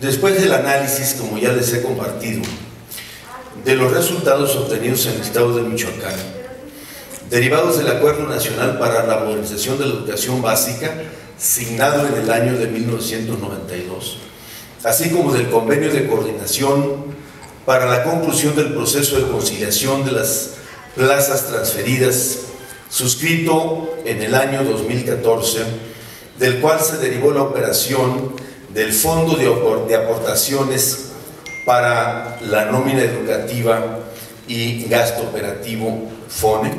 Después del análisis, como ya les he compartido, de los resultados obtenidos en el estado de Michoacán, derivados del Acuerdo Nacional para la Modernización de la Educación Básica, signado en el año de 1992, así como del Convenio de Coordinación para la conclusión del proceso de conciliación de las plazas transferidas, suscrito en el año 2014, del cual se derivó la operación del Fondo de Aportaciones para la nómina educativa y gasto operativo FONE,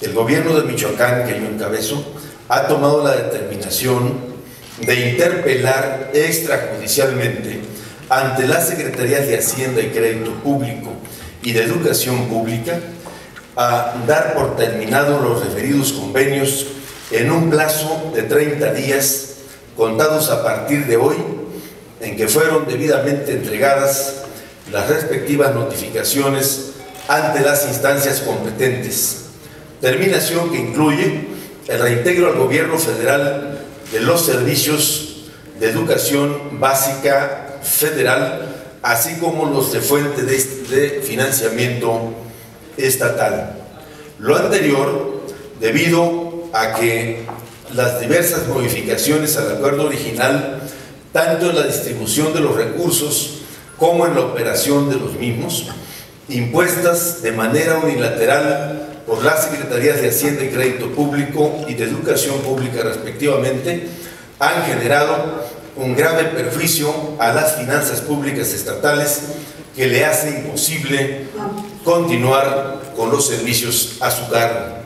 el gobierno de Michoacán, que yo encabezo, ha tomado la determinación de interpelar extrajudicialmente ante la Secretaría de Hacienda y Crédito Público y de Educación Pública a dar por terminados los referidos convenios en un plazo de 30 días contados a partir de hoy en que fueron debidamente entregadas las respectivas notificaciones ante las instancias competentes. Terminación que incluye el reintegro al gobierno federal de los servicios de educación básica federal, así como los de fuente de, financiamiento estatal. Lo anterior, debido a que las diversas modificaciones al acuerdo original, tanto en la distribución de los recursos como en la operación de los mismos, impuestas de manera unilateral por las Secretarías de Hacienda y Crédito Público y de Educación Pública respectivamente, han generado un grave perjuicio a las finanzas públicas estatales que le hace imposible continuar con los servicios a su cargo.